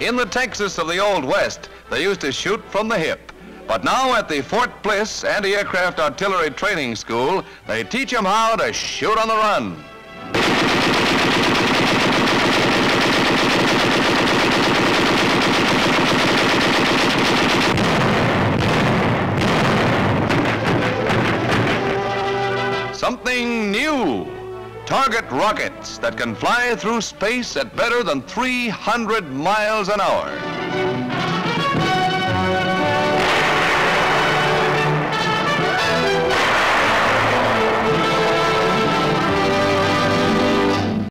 In the Texas of the Old West, they used to shoot from the hip. But now at the Fort Bliss Anti-Aircraft Artillery Training School, they teach them how to shoot on the run. Something new target rockets that can fly through space at better than 300 miles an hour.